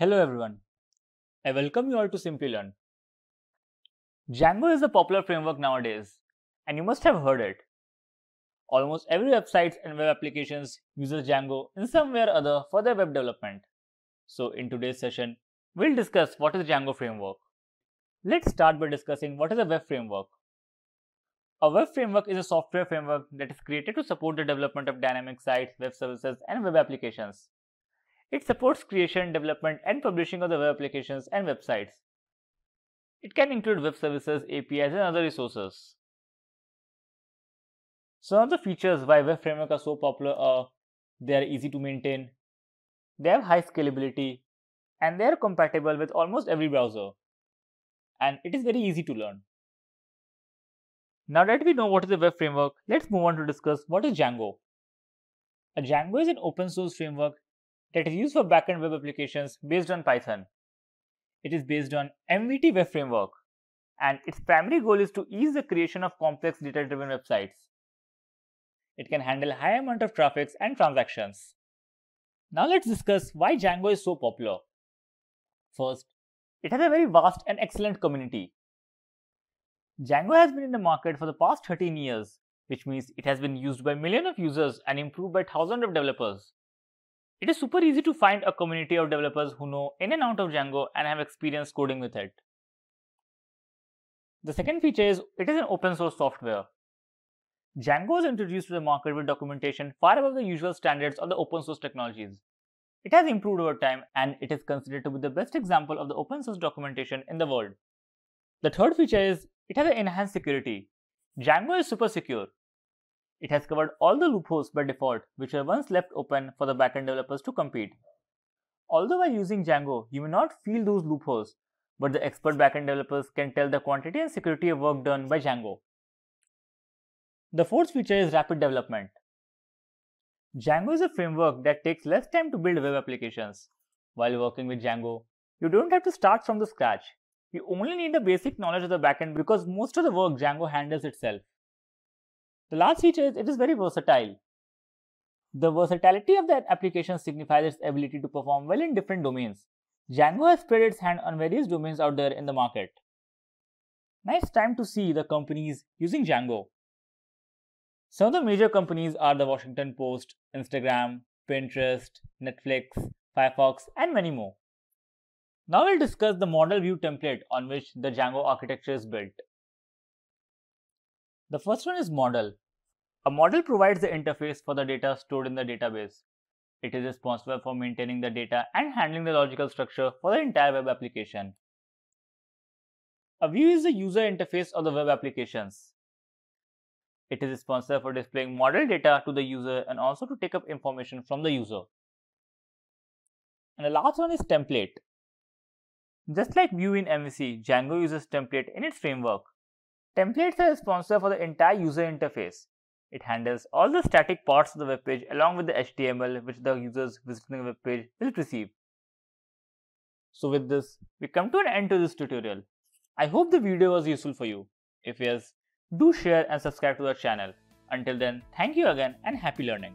Hello everyone. I welcome you all to Simplilearn. Django is a popular framework nowadays, and you must have heard it. Almost every website and web applications uses Django in some way or other for their web development. So in today's session, we'll discuss what is Django framework. Let's start by discussing what is a web framework. A web framework is a software framework that is created to support the development of dynamic sites, web services, and web applications. It supports creation, development, and publishing of the web applications and websites. It can include web services, APIs, and other resources. Some of the features why web frameworks are so popular are they are easy to maintain, they have high scalability, and they are compatible with almost every browser. And it is very easy to learn. Now that we know what is a web framework, let's move on to discuss what is Django. A Django is an open source framework that is used for backend web applications based on Python. It is based on MVT web framework and its primary goal is to ease the creation of complex data driven websites. It can handle high amount of traffic and transactions. Now let's discuss why Django is so popular. First, it has a very vast and excellent community. Django has been in the market for the past 13 years, which means it has been used by millions of users and improved by thousands of developers. It is super easy to find a community of developers who know in and out of Django and have experience coding with it. The second feature is it is an open source software. Django was introduced to the market with documentation far above the usual standards of the open source technologies. It has improved over time and it is considered to be the best example of the open source documentation in the world. The third feature is it has an enhanced security. Django is super secure. It has covered all the loopholes by default which were once left open for the backend developers to compete. Although by using Django, you may not feel those loopholes, but the expert backend developers can tell the quantity and security of work done by Django. The fourth feature is rapid development. Django is a framework that takes less time to build web applications. While working with Django, you don't have to start from the scratch. You only need the basic knowledge of the backend because most of the work Django handles itself. The last feature is it is very versatile. The versatility of that application signifies its ability to perform well in different domains. Django has spread its hand on various domains out there in the market. Now it's time to see the companies using Django. Some of the major companies are the Washington Post, Instagram, Pinterest, Netflix, Firefox, and many more. Now we'll discuss the model view template on which the Django architecture is built. The first one is model. A model provides the interface for the data stored in the database. It is responsible for maintaining the data and handling the logical structure for the entire web application. A view is the user interface of the web applications. It is responsible for displaying model data to the user and also to take up information from the user. And the last one is template. Just like view in MVC, Django uses template in its framework. Templates are responsible for the entire user interface. It handles all the static parts of the web page along with the HTML which the users visiting the web page will receive. So with this, we come to an end to this tutorial. I hope the video was useful for you. If yes, do share and subscribe to the channel. Until then, thank you again and happy learning.